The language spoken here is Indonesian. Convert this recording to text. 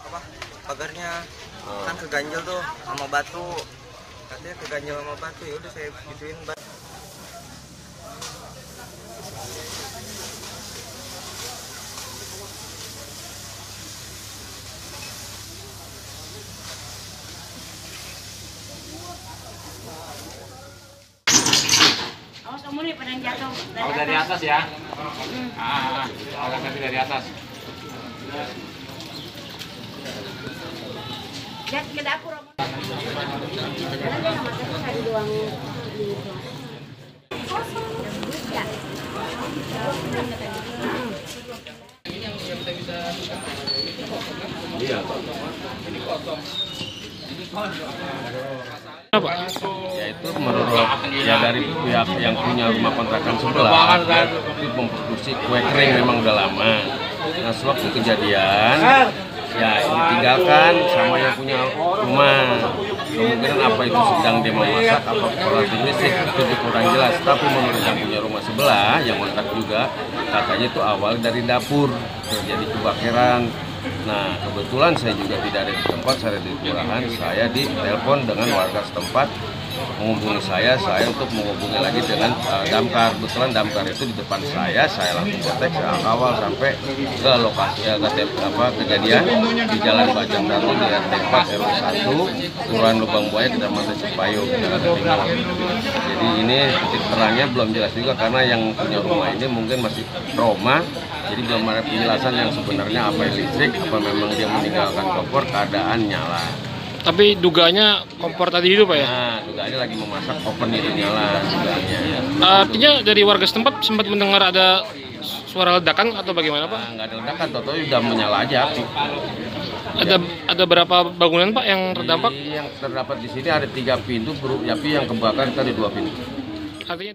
apa pagarnya kan keganjel tuh sama batu. Katanya keganjel sama batu ya udah saya gituin batu kamu nih pada yang jatuh Kalau dari atas ya. Ah, agak kasih dari atas. Lihat ke dapur. Om. Karena dia nggak makan nggak di ruang di itu. Ya. ya itu menurut ya dari pihak yang punya rumah kontrakan sebelah itu memproduksi kue kering memang udah lama nah sewaktu kejadian ya ditinggalkan sama yang punya rumah kemungkinan apa itu sedang dia memasak apa koordinasi listrik itu kurang jelas tapi menurut yang punya rumah sebelah yang kontrak juga katanya itu awal dari dapur terjadi kebakaran Nah, kebetulan saya juga tidak ada di tempat, saya ada di kelurahan. Saya ditelepon dengan warga setempat menghubungi saya, saya untuk menghubungi lagi dengan uh, damkar. Kebetulan damkar itu di depan saya, saya langsung kontak, saya kawal sampai ke lokasi ya, ke apa kejadian di Jalan Bajang Datu di RT 4 RW 1, Kelurahan Lubang Buaya, Kecamatan Cipayung, Jakarta Timur. Jadi ini titik terangnya belum jelas juga karena yang punya rumah ini mungkin masih trauma jadi belum ada penjelasan yang sebenarnya apa listrik, apa memang dia meninggalkan kompor, keadaan nyala. Tapi dugaannya kompor tadi itu Pak ya? Nah, dugaannya lagi memasak oven itu nyala dugaannya. Artinya dari warga setempat sempat mendengar ada suara ledakan atau bagaimana Pak? Nah, nggak ada ledakan, toto udah menyala aja api. Ada ada berapa bangunan Pak yang terdampak? Jadi yang terdapat di sini ada tiga pintu, beru- api yang kebakar itu ada dua pintu. Artinya